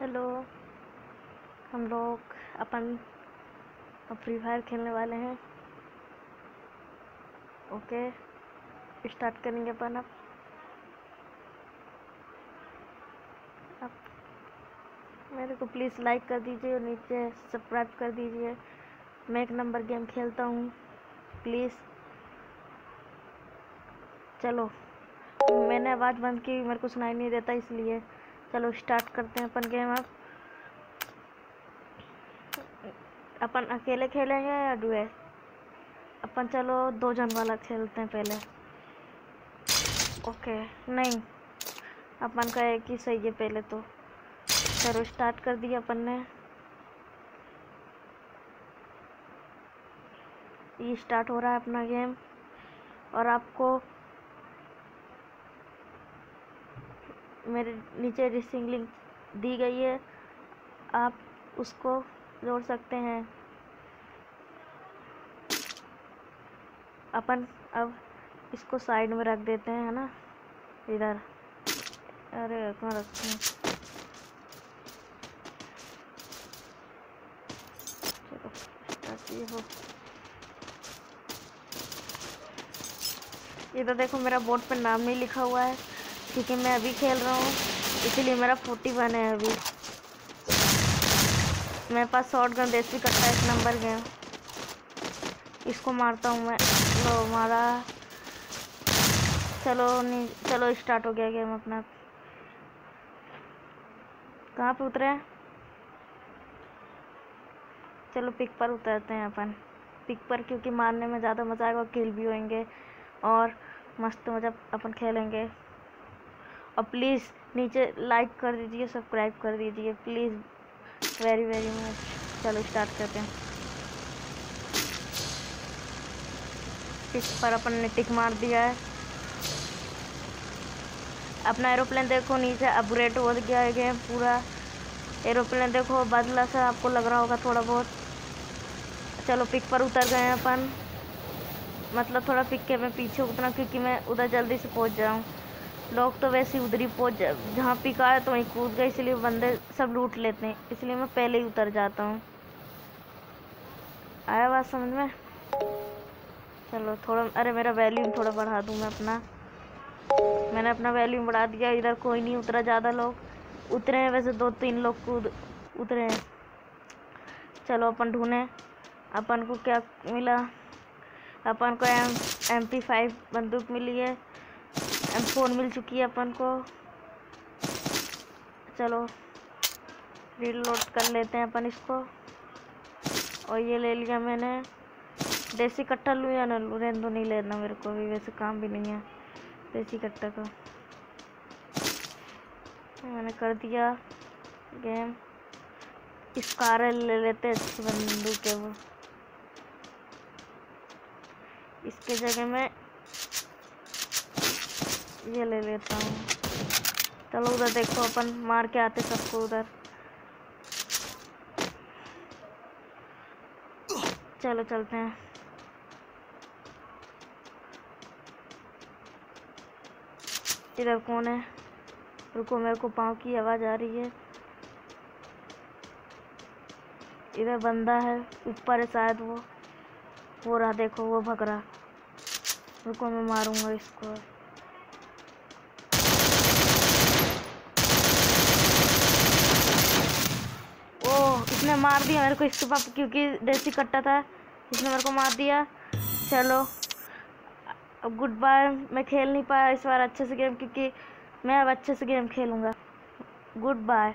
Hello. हम लोग अपन free fire खेलने वाले हैं। ओके स्टार्ट करेंगे अपन अब। अब मेरे को प्लीज़ लाइक कर दीजिए और नीचे सब्सक्राइब कर दीजिए। मैं एक नंबर गेम खेलता हूँ। प्लीज़ चलो। मैंने आवाज़ बंद की, मेरे को सुनाई नहीं देता इसलिए। चलो स्टार्ट करते हैं अपन गेम अब। अपन अकेले खेलेंगे या डुएट अपन चलो दो जन वाला खेलते हैं पहले। ओके नहीं। अपन का एक ही सही है पहले तो। चलो स्टार्ट कर दिया अपन ने। ये स्टार्ट हो रहा है अपना गेम और आपको मेरे नीचे रिसिंग लिंक दी गई है। आप उसको जोड़ सकते हैं। अपन अब इसको साइड में रख देते हैं, है ना? इधर। अरे कहाँ रखते हैं। ये हो। तो देखो, मेरा बोर्ड पर नाम नहीं लिखा हुआ है। क्योंकि मैं अभी खेल रहा हूँ, इसीलिए मेरा फोर्टी वन है अभी। मेरे पास शॉर्ट गन, देसी कट्टा एक नंबर गेम इसको मारता हूँ मैं। लो, मारा। चलो, नहीं, चलो स्टार्ट हो गया गेम अपना। कहाँ पे उतरे हैं? चलो पिक पर उतरते हैं अपन। पिक पर, क्योंकि मारने में ज़्यादा मज़ा आएगा किल भी होंगे, और मस्त मज़ा अपन खेलेंगे। और प्लीज़ नीचे लाइक कर दीजिए सब्सक्राइब कर दीजिए प्लीज़ वेरी वेरी मच चलो स्टार्ट करते हैं. टिक पर अपन ने टिक मार दिया है. अपना एरोप्लेन देखो, नीचे अपग्रेड हो गया है गेम पूरा. एरोप्लेन देखो, बदला सा आपको लग रहा होगा थोड़ा बहुत. चलो पिक पर उतर गए हैं अपन. मतलब थोड़ा पिक के मैं पीछे उतना क्योंकि मैं उधर जल्दी से पहुँच जाऊँ. लोग तो वैसे ही उधर ही पहुँच जहाँ पिक आए तो वहीं कूद गए, इसलिए बंदे सब लूट लेते हैं। इसलिए मैं पहले ही उतर जाता हूँ। आया बात समझ में? चलो, थोड़ा, अरे मेरा वैल्यूम थोड़ा बढ़ा दूँ मैं अपना। मैंने अपना वैल्यूम बढ़ा दिया, इधर कोई नहीं उतरा ज़्यादा लोग। उतरे हैं वैसे दो तीन लोग कूद, उतरे हैं। चलो, अपन ढूंढें। अपन को क्या मिला? अपन को एम एम पी फाइव बंदूक मिली है। एम फ़ोन मिल चुकी है अपन को। चलो रीलोड कर लेते हैं अपन इसको। और ये ले लिया मैंने। देसी कट्टा लूँ या ना लूँ? रेंदो नहीं लेना मेरे को भी वैसे काम भी नहीं है देसी कट्टा का। मैंने कर दिया गेम। इस कार ले लेते अच्छी बंदूक है वो। इसके जगह मैं ये ले लेता हूँ। चलो उधर देखो अपन, मार के आते सबको उधर। चलो चलते हैं। इधर कौन है? रुको, मेरे को पाँव की आवाज़ आ रही है। इधर बंदा है, ऊपर है शायद वो। वो रहा, देखो, वो भग रहा। रुको, मैं मारूँगा इसको। इसने मार दिया मेरे को इसके पास, क्योंकि देसी कट्टा था। इसने मेरे को मार दिया। चलो। अब गुड बाय मैं खेल नहीं पाया इस बार अच्छे से गेम क्योंकि मैं अब अच्छे से गेम खेलूँगा। Good bye